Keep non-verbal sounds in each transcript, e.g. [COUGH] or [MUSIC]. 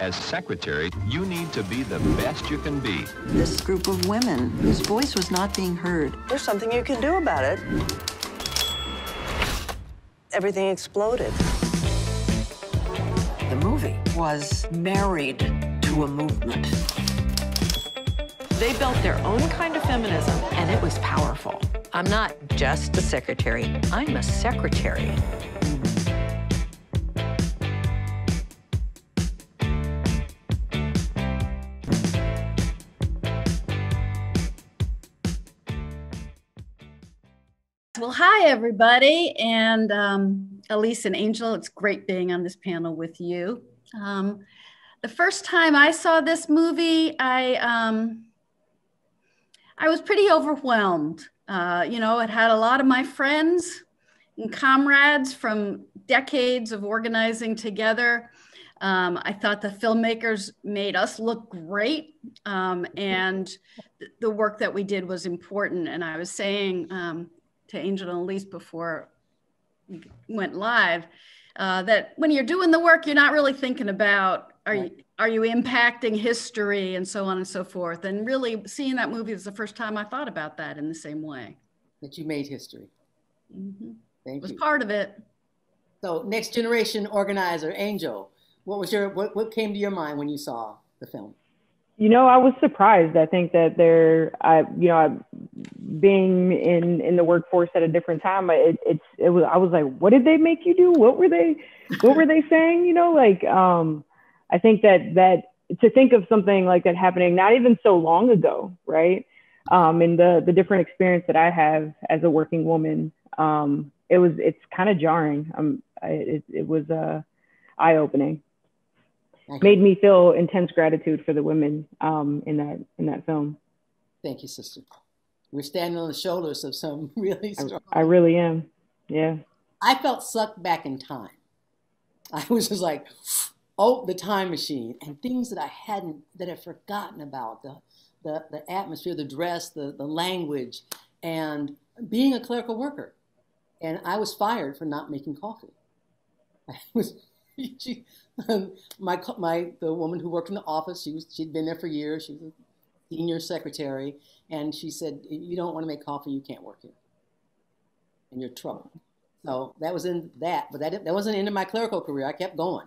As secretary, you need to be the best you can be. This group of women whose voice was not being heard. There's something you can do about it. Everything exploded. The movie was married to a movement. They built their own kind of feminism, and it was powerful. I'm not just a secretary, I'm a secretary. Hi, everybody. And um, Elise and Angel, it's great being on this panel with you. Um, the first time I saw this movie, I, um, I was pretty overwhelmed. Uh, you know, it had a lot of my friends and comrades from decades of organizing together. Um, I thought the filmmakers made us look great, um, and th- the work that we did was important. And I was saying um, to Angel and Elise before we went live uh, that when you're doing the work, you're not really thinking about are you are you impacting history and so on and so forth. And really, seeing that movie was the first time I thought about that in the same way. That you made history. Mm-hmm. Thank It was you. part of it. So, next generation organizer, Angel, what was your what, what came to your mind when you saw the film? You know, I was surprised. I think that they're, I, you know, I, being in in the workforce at a different time, it, it's it was. I was like, what did they make you do? What were they? What were they saying? You know, like, um, I think that that to think of something like that happening not even so long ago, right? Um, and the the different experience that I have as a working woman, um, it was it's kind of jarring. Um, I, it it was uh, eye opening Thank you. made me feel intense gratitude for the women um, in that in that film. Thank you, sister. We're standing on the shoulders of some [LAUGHS] really I, strong. I really am. Yeah. I felt sucked back in time. I was just like, oh, the time machine, and things that I hadn't, that I'd forgotten about the, the, the atmosphere, the dress, the, the language, and being a clerical worker. And I was fired for not making coffee. [LAUGHS] I was, [LAUGHS] she, [LAUGHS] my, my, the woman who worked in the office, she was, she'd been there for years. She was a senior secretary, and she said, "You don't want to make coffee, you can't work here, and you're trouble." So that was in that, but that, that wasn't the end of my clerical career. I kept going.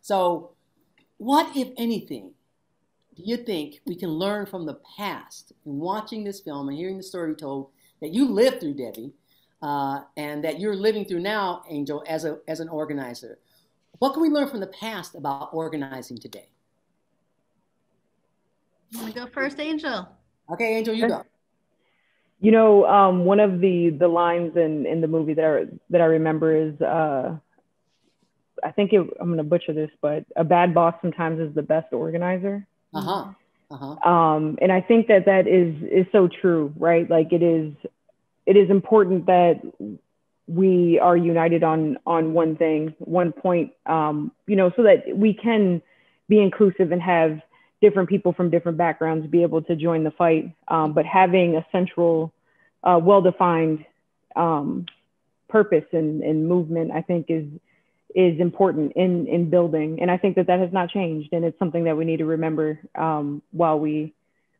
So, what, if anything, do you think we can learn from the past in watching this film and hearing the story told that you lived through, Debbie, uh, and that you're living through now, Angel, as, a, as an organizer? What can we learn from the past about organizing today? You want to go first, Angel? Okay, Angel, you go. You know, um, one of the the lines in in the movie that I, that I remember is, uh, I think it, I'm going to butcher this, but a bad boss sometimes is the best organizer. Uh huh. Uh huh. um, and I think that that is is so true, right? Like it is it is important that we are united on on one thing, one point, um, you know, so that we can be inclusive and have different people from different backgrounds be able to join the fight. Um, but having a central, uh, well-defined um, purpose and, and movement, I think, is is important in in building. And I think that that has not changed, and it's something that we need to remember um, while we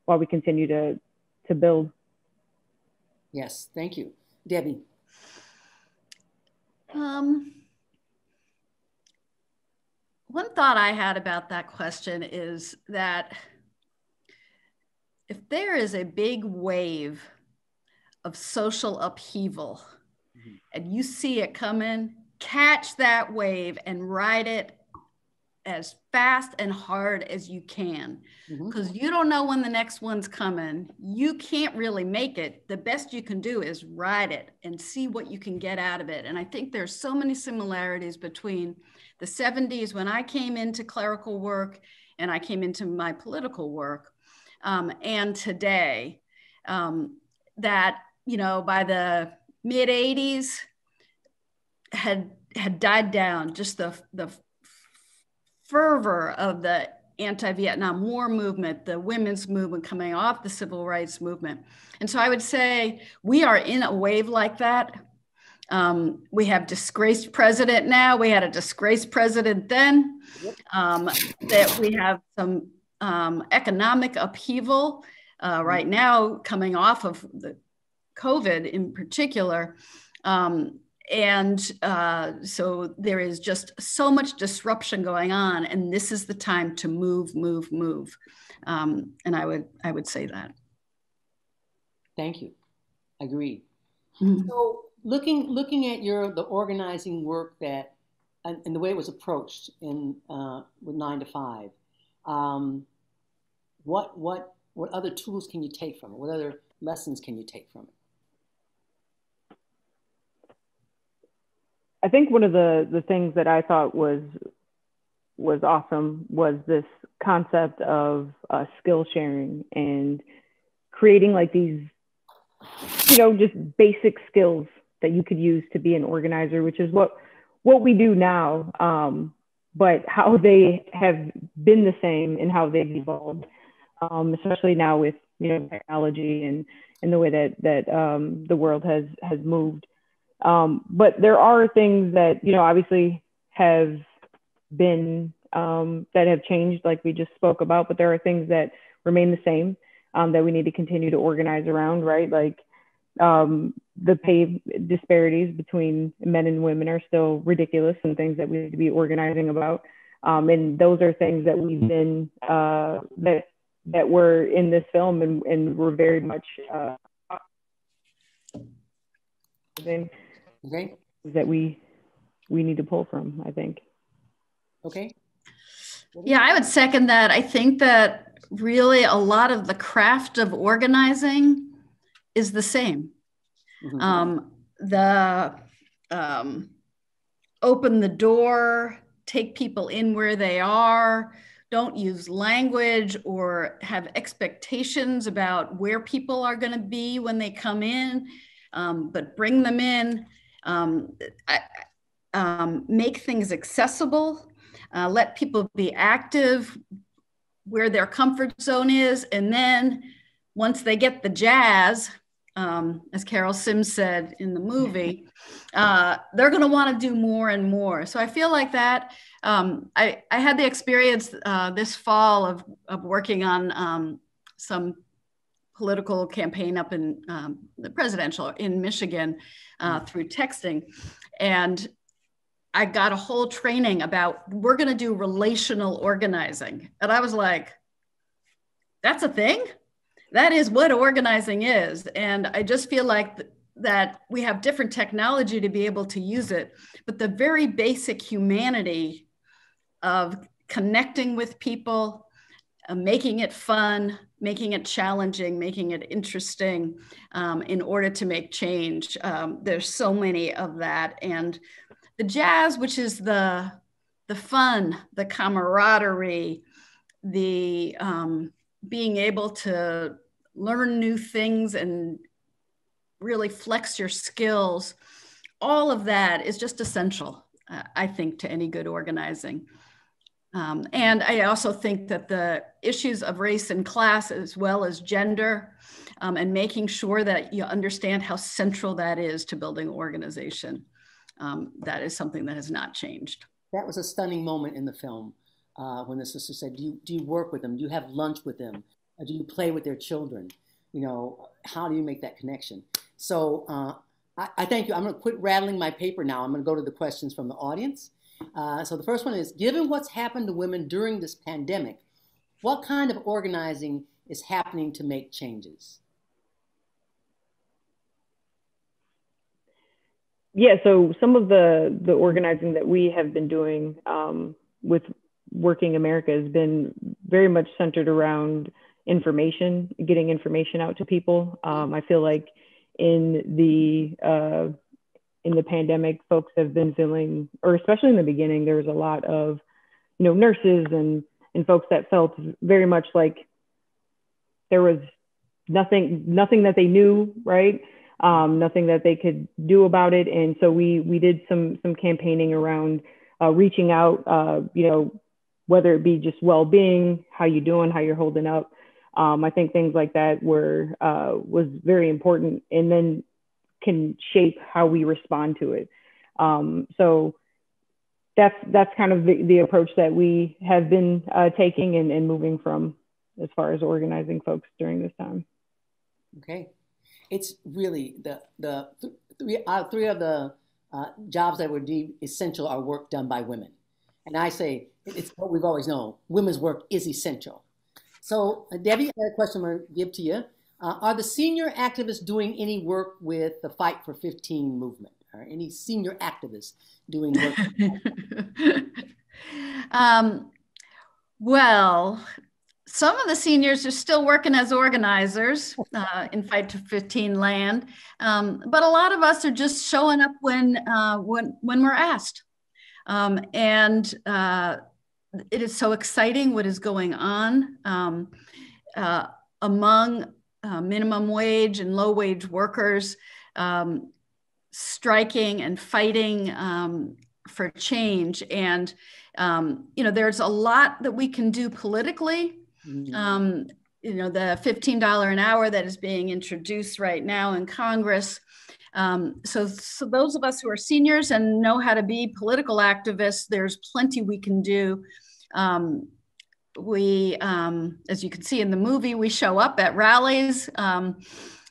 while we continue to to build. Yes, thank you. Debbie. Um, one thought I had about that question is that if there is a big wave of social upheaval and you see it coming, catch that wave and ride it as fast and hard as you can because you don't know when the next one's coming. You can't really make it. The best you can do is ride it and see what you can get out of it. And I think there's so many similarities between the 70s when I came into clerical work and I came into my political work um, and today um, that, you know, by the mid 80s had had died down just the the fervor of the anti-Vietnam War movement, the women's movement coming off the civil rights movement. And so I would say we are in a wave like that. Um, we have disgraced president now. We had a disgraced president then. Um, that we have some um, economic upheaval uh, right now coming off of the COVID in particular. Um, and uh, so there is just so much disruption going on, and this is the time to move, move, move. Um, and I would I would say that. Thank you. Agreed. Mm-hmm. So looking looking at your the organizing work that and, and the way it was approached in uh, with nine to five, um, what what what other tools can you take from it? What other lessons can you take from it? I think one of the the things that I thought was was awesome was this concept of uh, skill sharing and creating like these, you know, just basic skills that you could use to be an organizer, which is what what we do now. Um, but how they have been the same and how they've evolved, um, especially now with you know technology and and the way that that um, the world has has moved. Um, but there are things that, you know, obviously have been, um, that have changed, like we just spoke about, but there are things that remain the same um, that we need to continue to organize around, right? Like um, the pay disparities between men and women are still ridiculous and things that we need to be organizing about. Um, and those are things that we've been, uh, that, that were in this film and, and were very much uh, Okay. That we we need to pull from, I think. Okay. Yeah, I would second that. I think that really a lot of the craft of organizing is the same. Mm-hmm. Um, the um, open the door, take people in where they are, don't use language or have expectations about where people are going to be when they come in, um, but bring them in um, um, make things accessible, uh, let people be active where their comfort zone is, and then once they get the jazz, um, as Carol Sims said in the movie, [LAUGHS] uh, they're going to want to do more and more. So I feel like that. Um, I, I had the experience uh, this fall of, of working on um, some political campaign up in um, the presidential in Michigan uh, mm. through texting. And I got a whole training about we're going to do relational organizing. And I was like, that's a thing? That is what organizing is. And I just feel like th- that we have different technology to be able to use it. But the very basic humanity of connecting with people, uh, making it fun, making it challenging, making it interesting um, in order to make change. Um, there's so many of that. And the jazz, which is the, the fun, the camaraderie, the um, being able to learn new things and really flex your skills, all of that is just essential, uh, I think, to any good organizing. Um, and I also think that the issues of race and class, as well as gender, um, and making sure that you understand how central that is to building organization, um, that is something that has not changed. That was a stunning moment in the film uh, when the sister said, do you, do you work with them? Do you have lunch with them? do you play with their children? You know, how do you make that connection? So uh, I, I thank you. I'm going to quit rattling my paper now. I'm going to go to the questions from the audience. Uh, so the first one is, given what's happened to women during this pandemic, what kind of organizing is happening to make changes? Yeah, so some of the the organizing that we have been doing um, with Working America has been very much centered around information, getting information out to people. Um, I feel like in the uh, in the pandemic, folks have been feeling, or especially in the beginning, there was a lot of, you know, nurses and and folks that felt very much like there was nothing nothing that they knew, right? Um, nothing that they could do about it, and so we we did some some campaigning around uh, reaching out, uh, you know, whether it be just well-being, how you doing, how you're holding up. Um, I think things like that were uh, was very important, and then can shape how we respond to it. Um, so that's that's kind of the, the approach that we have been uh, taking and, and moving from as far as organizing folks during this time. Okay, it's really the the three uh, three of the uh, jobs that were deemed essential are work done by women, and I say it's what we've always known: women's work is essential. So, uh, Debbie, I have a question I'm going to give to you. Uh, are the senior activists doing any work with the Fight for 15 movement? Or any senior activists doing work? [LAUGHS] um, well, some of the seniors are still working as organizers uh, in Fight to 15 land, um, but a lot of us are just showing up when uh, when when we're asked, um, and uh, it is so exciting what is going on um, uh, among uh, minimum wage and low wage workers um, striking and fighting um, for change. And, um, you know, there's a lot that we can do politically. Mm-hmm. Um, you know, the $15 an hour that is being introduced right now in Congress. Um, so, so those of us who are seniors and know how to be political activists, there's plenty we can do um, we, um, as you can see in the movie, we show up at rallies. Um,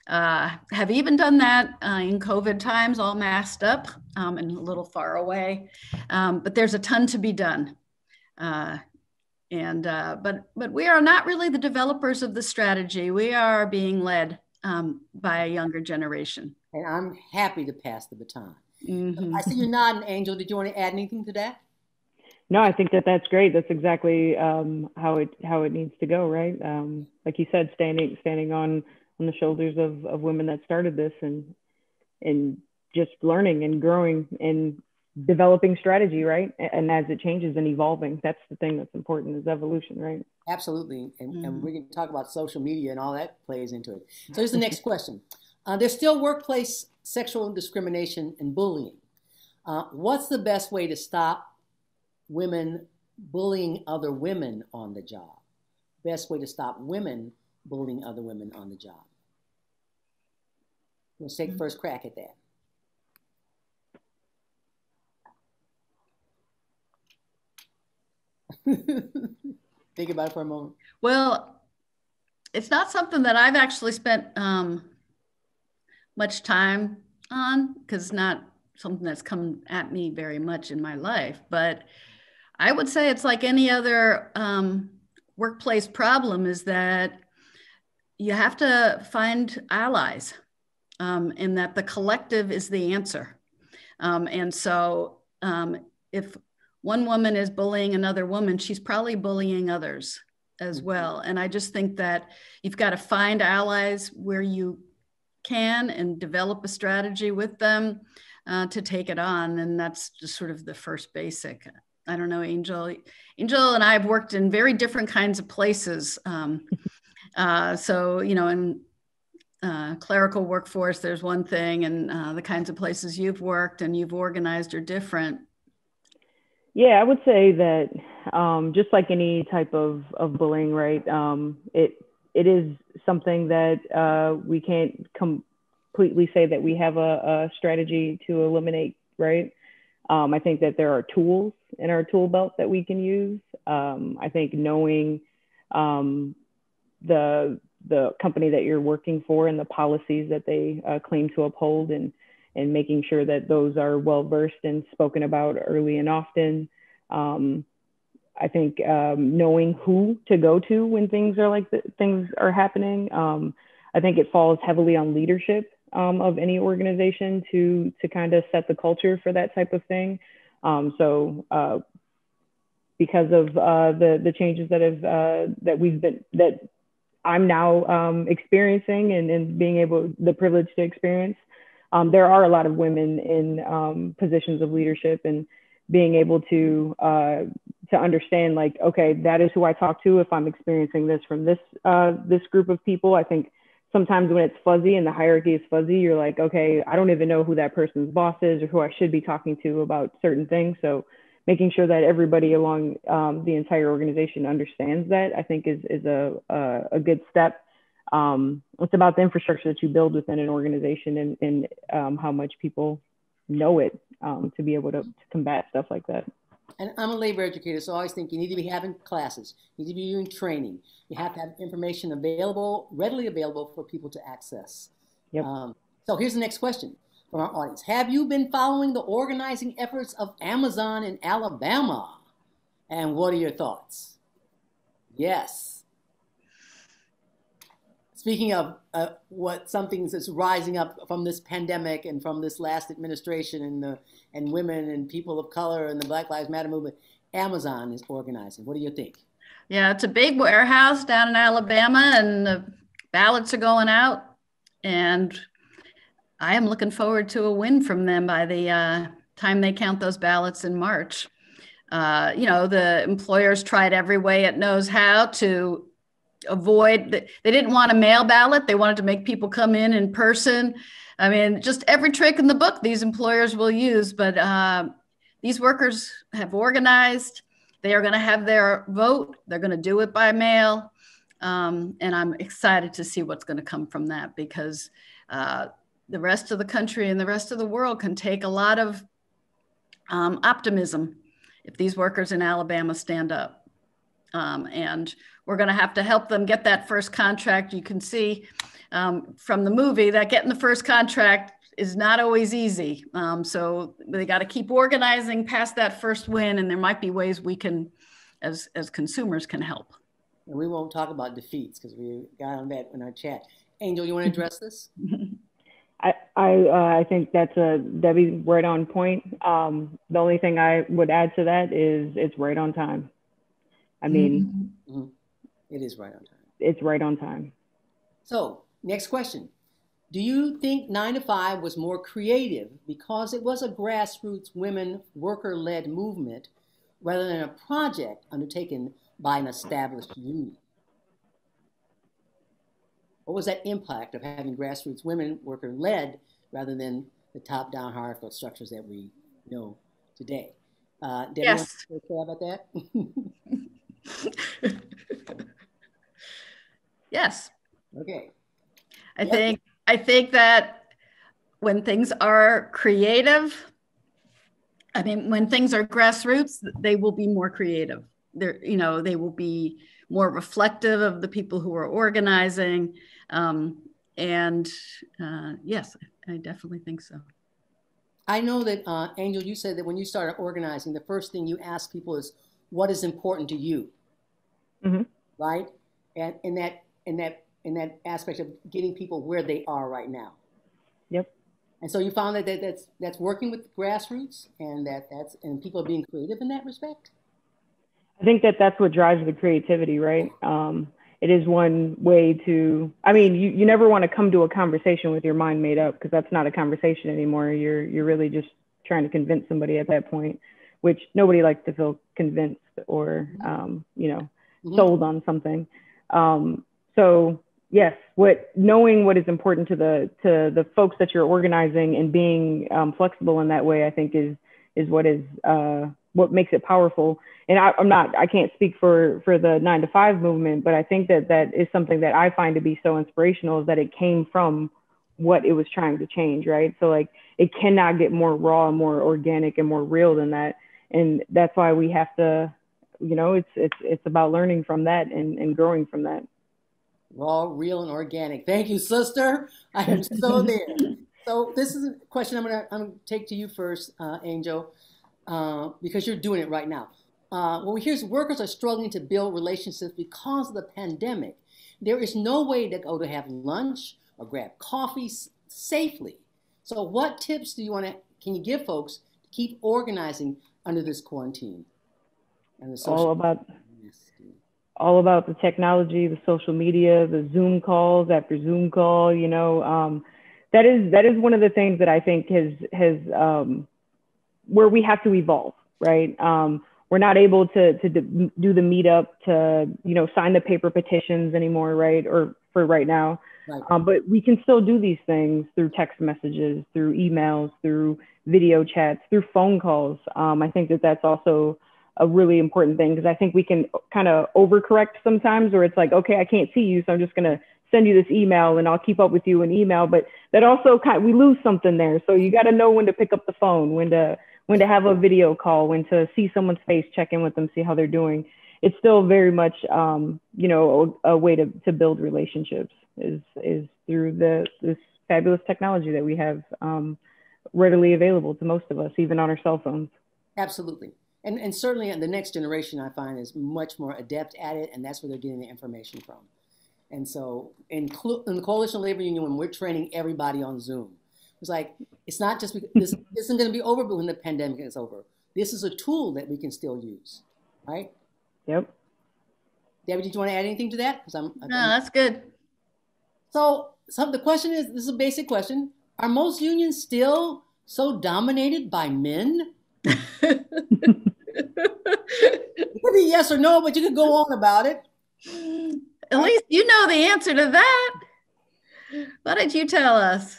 uh, have even done that uh, in COVID times, all masked up um, and a little far away. Um, but there's a ton to be done. Uh, and uh, but but we are not really the developers of the strategy. We are being led um, by a younger generation. And I'm happy to pass the baton. Mm-hmm. I see you nodding, Angel. Did you want to add anything to that? No, I think that that's great. That's exactly um, how it how it needs to go, right? Um, like you said, standing standing on on the shoulders of of women that started this, and and just learning and growing and developing strategy, right? And as it changes and evolving, that's the thing that's important is evolution, right? Absolutely, and, mm-hmm. and we can talk about social media and all that plays into it. So here's the [LAUGHS] next question: uh, There's still workplace sexual discrimination and bullying. Uh, what's the best way to stop women bullying other women on the job. Best way to stop women bullying other women on the job. Let's take mm-hmm. first crack at that. [LAUGHS] Think about it for a moment. Well, it's not something that I've actually spent um, much time on because it's not something that's come at me very much in my life. But I would say it's like any other um, workplace problem is that you have to find allies um, and that the collective is the answer. Um, and so um, if one woman is bullying another woman, she's probably bullying others as mm-hmm. well. And I just think that you've got to find allies where you can and develop a strategy with them uh, to take it on. And that's just sort of the first basic. I don't know, Angel. Angel and I have worked in very different kinds of places. Um, [LAUGHS] uh, so, you know, in uh, clerical workforce, there's one thing, and uh, the kinds of places you've worked and you've organized are different. Yeah, I would say that um, just like any type of, of bullying, right? Um, it it is something that uh, we can't completely say that we have a, a strategy to eliminate, right? Um, I think that there are tools in our tool belt that we can use. Um, I think knowing um, the the company that you're working for and the policies that they uh, claim to uphold and and making sure that those are well versed and spoken about early and often. Um, I think um, knowing who to go to when things are like the, things are happening. Um, I think it falls heavily on leadership um, of any organization to to kind of set the culture for that type of thing. Um, so uh, because of uh, the the changes that have uh, that we've been that I'm now um, experiencing and, and being able the privilege to experience, um, there are a lot of women in um, positions of leadership and being able to uh, to understand like okay that is who I talk to if I'm experiencing this from this uh, this group of people. I think sometimes when it's fuzzy and the hierarchy is fuzzy, you're like, okay, I don't even know who that person's boss is or who I should be talking to about certain things. So making sure that everybody along um, the entire organization understands that, I think is, is a, a, a good step. um, it's about the infrastructure that you build within an organization and, and um, how much people know it um, to be able to, to, combat stuff like that. And I'm a labor educator, so I always think you need to be having classes, you need to be doing training. You have to have information available, readily available for people to access. Yep. Um, so here's the next question from our audience. Have you been following the organizing efforts of Amazon in Alabama? And what are your thoughts? Yes. Speaking of uh, what something that's rising up from this pandemic and from this last administration and the and women and people of color and the Black Lives Matter movement, Amazon is organizing. What do you think? Yeah, it's a big warehouse down in Alabama, and the ballots are going out, and I am looking forward to a win from them by the uh, time they count those ballots in March. Uh, you know, the employers tried every way it knows how to avoid the, they didn't want a mail ballot. They wanted to make people come in in person. I mean just every trick in the book these employers will use but uh, these workers have organized. They are going to have their vote. They're going to do it by mail. Um, and i'm excited to see what's going to come from that because uh, the rest of the country and the rest of the world can take a lot of um, optimism if these workers in Alabama stand up. Um, and we're going to have to help them get that first contract. You can see um, from the movie that getting the first contract is not always easy. Um, so they got to keep organizing past that first win, and there might be ways we can, as as consumers, can help. And we won't talk about defeats because we got on that in our chat. Angel, you want to address this? [LAUGHS] I I, uh, I think that's a Debbie right on point. Um, the only thing I would add to that is it's right on time. I mean, mm-hmm. it is right on time. It's right on time. So next question. Do you think 9 to 5 was more creative because it was a grassroots women worker led movement rather than a project undertaken by an established union? What was that impact of having grassroots women worker led rather than the top down hierarchical structures that we know today? Uh, Debbie, yes. want to say about that? [LAUGHS] [LAUGHS] yes. Okay. I yep. think I think that when things are creative, I mean, when things are grassroots, they will be more creative. They're, you know, they will be more reflective of the people who are organizing. Um, and uh, yes, I definitely think so. I know that, uh, Angel, you said that when you started organizing, the first thing you ask people is, what is important to you? Mm-hmm. Right? And in that, in that, in that aspect of getting people where they are right now. Yep. And so you found that, that that's that's working with grassroots, and that that's and people are being creative in that respect. I think that that's what drives the creativity, right? Um, it is one way to i mean you, you never want to come to a conversation with your mind made up because that's not a conversation anymore you're you're really just trying to convince somebody at that point which nobody likes to feel convinced or um, you know mm-hmm. sold on something um, so yes what knowing what is important to the to the folks that you're organizing and being um, flexible in that way i think is is what is uh, what makes it powerful and I, am not I can't speak for for the nine to five movement, but I think that that is something that I find to be so inspirational is that it came from what it was trying to change, right? So like it cannot get more raw and more organic and more real than that, and that's why we have to, you know, it's it's it's about learning from that and and growing from that. Raw, real, and organic. Thank you, sister. I am so [LAUGHS] there. so this is a question I'm gonna I'm gonna take to you first, uh, Angel, uh, because you're doing it right now uh, well, here's workers are struggling to build relationships because of the pandemic. There is no way to go to have lunch or grab coffee safely. So, what tips do you want to can you give folks to keep organizing under this quarantine? And the social all about all about the technology, the social media, the Zoom calls after Zoom call. You know, um, that is that is one of the things that I think has has um, where we have to evolve, right? Um, we're not able to to do the meetup to you know sign the paper petitions anymore, right? Or for right now. Right. Um, but we can still do these things through text messages, through emails, through video chats, through phone calls. Um, I think that that's also a really important thing because I think we can kind of overcorrect sometimes where it's like, okay, I can't see you, so I'm just going to send you this email and I'll keep up with you in email. But that also kind of, we lose something there. So you got to know when to pick up the phone, when to when to have a video call, when to see someone's face, check in with them, see how they're doing. It's still very much, um, you know, a, a, way to, to build relationships is is through the this fabulous technology that we have um, readily available to most of us, even on our cell phones. Absolutely. And, and certainly the next generation, I find, is much more adept at it, and that's where they're getting the information from. And so in, in the Coalition Labor Union, when we're training everybody on Zoom, it's like, it's not just, this isn't going to be over when the pandemic is over. This is a tool that we can still use, right? Yep. Debbie, did you want to add anything to that? Because I'm, I'm, no, that's good. So, so the question is, this is a basic question. Are most unions still so dominated by men? [LAUGHS] it could be yes or no, but you could go on about it. At least you know the answer to that. What did you tell us?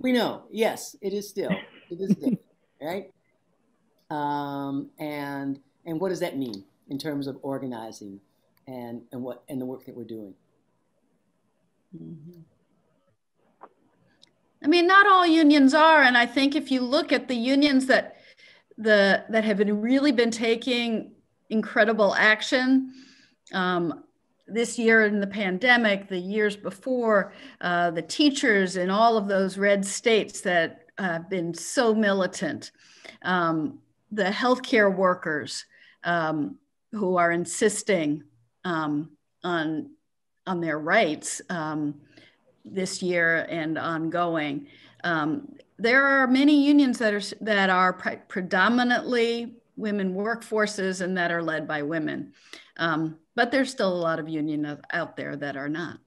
we know. Yes, it is still. It is still. [LAUGHS] right? Um, and and what does that mean in terms of organizing and and what and the work that we're doing? Mm-hmm. I mean, not all unions are, and I think if you look at the unions that the that have been really been taking incredible action. Um, this year in the pandemic, the years before, uh, the teachers in all of those red states that have been so militant, um, the healthcare workers um, who are insisting um, on on their rights um, this year and ongoing. Um, there are many unions that are that are pre- predominantly women workforces and that are led by women. Um, but there's still a lot of unions out there that are not.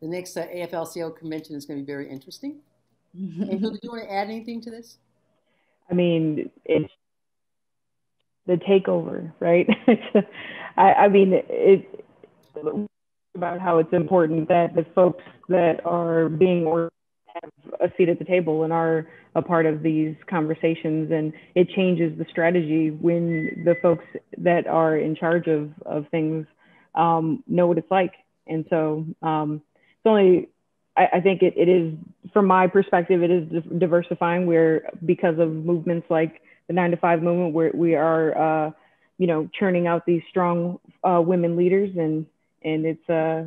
The next uh, AFL-CIO convention is going to be very interesting. [LAUGHS] Angel, do you want to add anything to this? I mean, it's the takeover, right? [LAUGHS] I, I mean, it about how it's important that the folks that are being organized have a seat at the table and are a part of these conversations and it changes the strategy when the folks that are in charge of, of things um, know what it's like and so um, it's only I, I think it, it is from my perspective it is diversifying where because of movements like the nine to five movement where we are uh, you know churning out these strong uh, women leaders and and it's uh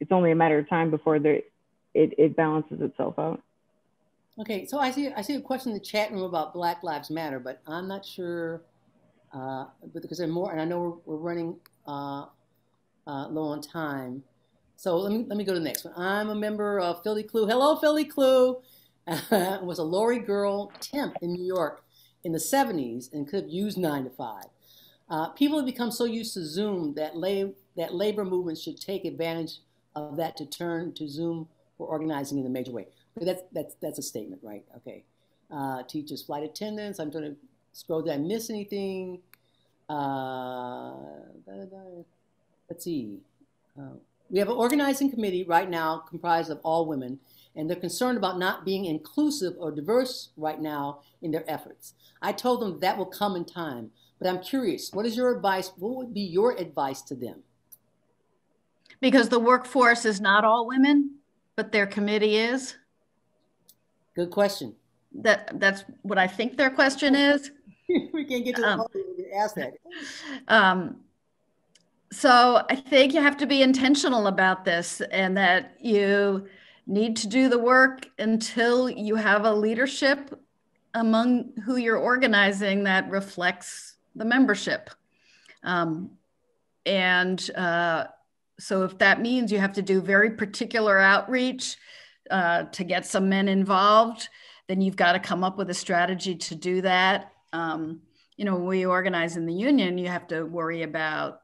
it's only a matter of time before it, it balances itself out. Okay, so I see I see a question in the chat room about Black Lives Matter, but I'm not sure uh, because there are more, and I know we're, we're running uh, uh, low on time. So let me let me go to the next one. I'm a member of Philly CLUW. Hello, Philly CLUW. [LAUGHS] was a Lori girl temp in New York in the 70s and could have used nine to five. Uh, people have become so used to Zoom that, lab, that labor movements should take advantage of that to turn to Zoom for organizing in a major way. That's, that's, that's a statement, right? Okay. Uh, teachers, flight attendants. I'm going to scroll. Did I miss anything? Uh, let's see. Uh, we have an organizing committee right now comprised of all women, and they're concerned about not being inclusive or diverse right now in their efforts. I told them that will come in time, but I'm curious, what is your advice? What would be your advice to them? Because the workforce is not all women? but their committee is? Good question. That that's what I think their question [LAUGHS] is. we can't get to the um, ask that. Um, so I think you have to be intentional about this, and that you need to do the work until you have a leadership among who you're organizing that reflects the membership. Um, and uh, so if that means you have to do very particular outreach uh, to get some men involved, then you've got to come up with a strategy to do that. Um, you know, when we organize in the union, you have to worry about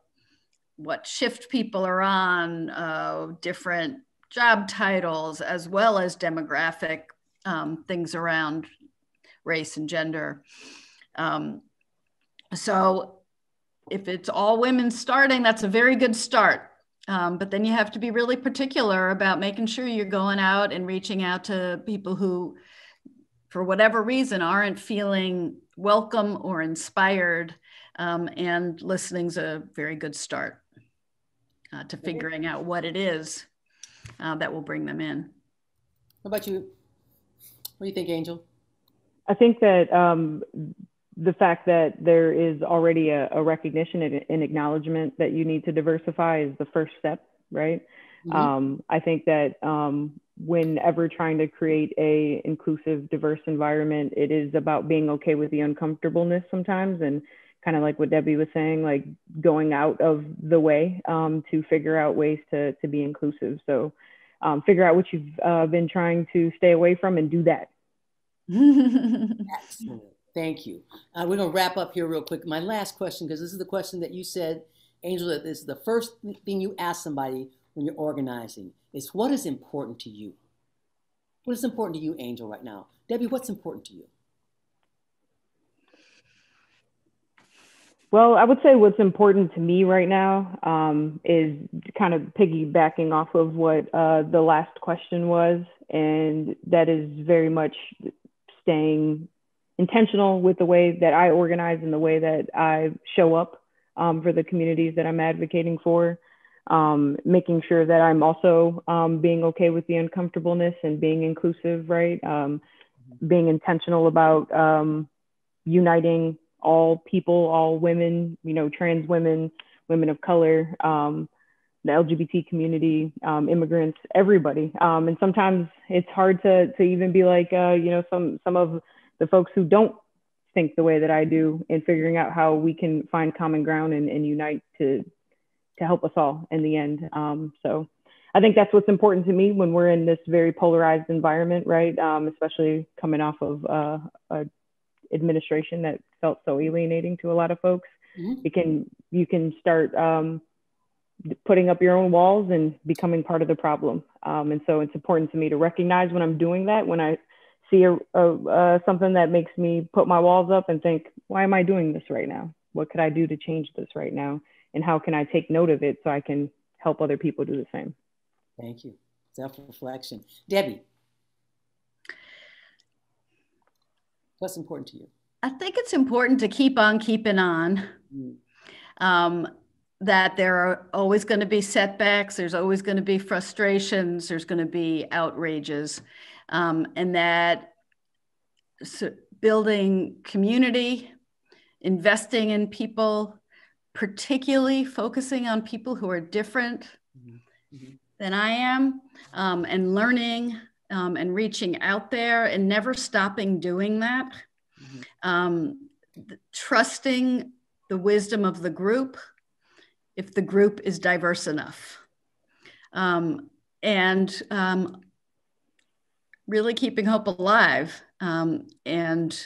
what shift people are on, uh, different job titles, as well as demographic um, things around race and gender. Um, so if it's all women starting, that's a very good start. Um, but then you have to be really particular about making sure you're going out and reaching out to people who, for whatever reason, aren't feeling welcome or inspired. Um, and listening's a very good start. uh, to figuring out what it is uh, that will bring them in. What about you? What do you think, Angel? I think that um, the fact that there is already a, a, recognition and an acknowledgement that you need to diversify is the first step, right? Mm-hmm. Um, I think that um, whenever trying to create a inclusive, diverse environment, it is about being okay with the uncomfortableness sometimes and kind of like what Debbie was saying, like going out of the way um, to figure out ways to, to be inclusive. So um, figure out what you've uh, been trying to stay away from and do that. [LAUGHS] Excellent. Thank you. Uh, we're going to wrap up here real quick. My last question, because this is the question that you said, Angel, that this is the first thing you ask somebody when you're organizing is what is important to you? What is important to you, Angel, right now? Debbie, what's important to you? Well, I would say what's important to me right now um, is kind of piggybacking off of what uh, the last question was, and that is very much staying intentional with the way that I organize and the way that I show up um, for the communities that I'm advocating for. Um, making sure that I'm also um, being okay with the uncomfortableness and being inclusive, right? Um, being intentional about um, uniting all people, all women, you know, trans women, women of color, um, the LGBT community, um, immigrants, everybody. Um, and sometimes it's hard to to even be like, uh, you know, some some of the folks who don't think the way that I do, and figuring out how we can find common ground and, and unite to to help us all in the end. Um, so. I think that's what's important to me when we're in this very polarized environment, right? Um, especially coming off of uh, a administration that felt so alienating to a lot of folks. Mm-hmm. You can you can start um, putting up your own walls and becoming part of the problem. Um, and so it's important to me to recognize when I'm doing that. When I see a, a uh, something that makes me put my walls up and think, why am I doing this right now? What could I do to change this right now? And how can I take note of it so I can help other people do the same? Thank you. Self reflection. Debbie, what's important to you? I think it's important to keep on keeping on. Mm. Um, that there are always going to be setbacks, there's always going to be frustrations, there's going to be outrages, um, and that so building community, investing in people, particularly focusing on people who are different mm-hmm. mm-hmm. than I am, um, and learning um, and reaching out there and never stopping doing that um, trusting the wisdom of the group if the group is diverse enough. Um, and um, really keeping hope alive um, and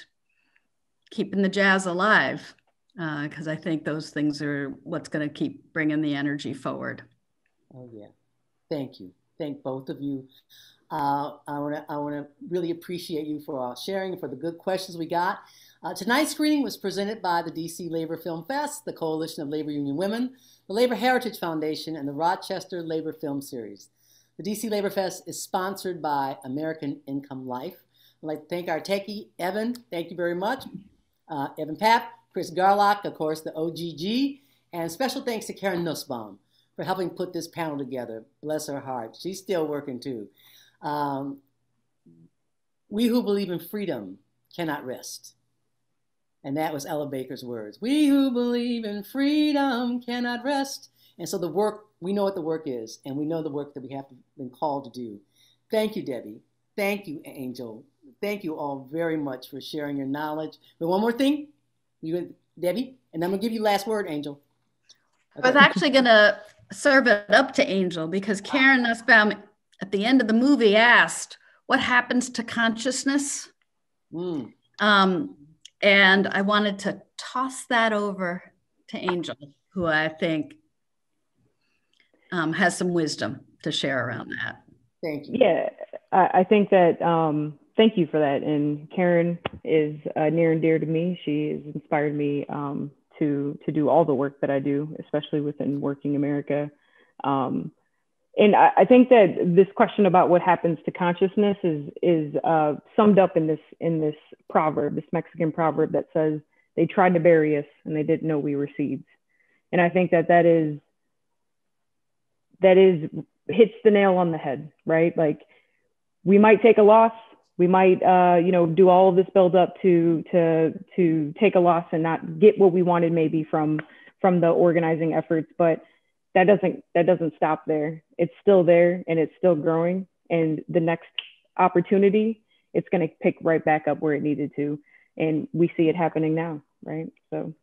keeping the jazz alive, because uh, I think those things are what's going to keep bringing the energy forward. Oh, yeah. Thank you. Thank both of you. Uh, I want to I really appreciate you for uh, sharing and for the good questions we got. Uh, tonight's screening was presented by the DC Labor Film Fest, the Coalition of Labor Union Women, the Labor Heritage Foundation, and the Rochester Labor Film Series. The DC Labor Fest is sponsored by American Income Life. I'd like to thank our techie, Evan. Thank you very much. Uh, Evan Papp, Chris Garlock, of course, the OGG, and special thanks to Karen Nussbaum for helping put this panel together. Bless her heart. She's still working too. Um, we who believe in freedom cannot rest. And that was Ella Baker's words. We who believe in freedom cannot rest. And so the work, we know what the work is, and we know the work that we have been called to do. Thank you, Debbie. Thank you, Angel. Thank you all very much for sharing your knowledge. But one more thing, you, Debbie, and I'm gonna give you last word, Angel. Okay. I was actually gonna serve it up to Angel because Karen Nussbaum at the end of the movie asked, What happens to consciousness? Mm. Um, and I wanted to toss that over to Angel, who I think um, has some wisdom to share around that. Thank you. Yeah, I, I think that, um, thank you for that. And Karen is uh, near and dear to me. She has inspired me um, to, to do all the work that I do, especially within Working America. Um, and I, I, think that this question about what happens to consciousness is is uh, summed up in this in this proverb, this Mexican proverb that says they tried to bury us and they didn't know we were seeds. And I think that that is that is hits the nail on the head, right? Like we might take a loss, we might uh, you know do all of this build up to to to take a loss and not get what we wanted maybe from from the organizing efforts, but that doesn't that doesn't stop there. It's still there and it's still growing. And the next opportunity, it's going to pick right back up where it needed to, and we see it happening now, right? So.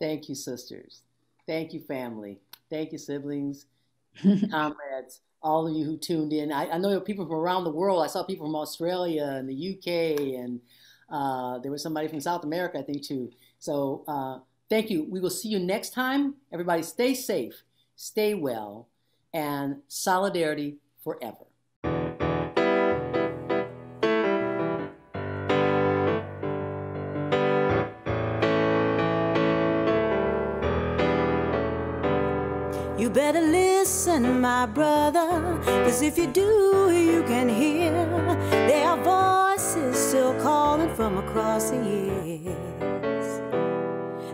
Thank you, sisters. Thank you, family. Thank you, siblings, [LAUGHS] comrades, all of you who tuned in. I, I know people from around the world. I saw people from Australia and the UK, and uh, there was somebody from South America, I think, too. So uh, thank you. We will see you next time. Everybody, stay safe, stay well, and solidarity forever. You better listen, my brother, cause if you do, you can hear their voices still calling from across the years.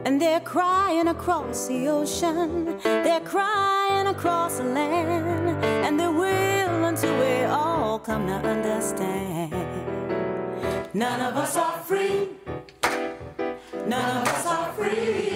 And they're crying across the ocean, they're crying across the land, and they will until we all come to understand. None of us are free, none of us are free.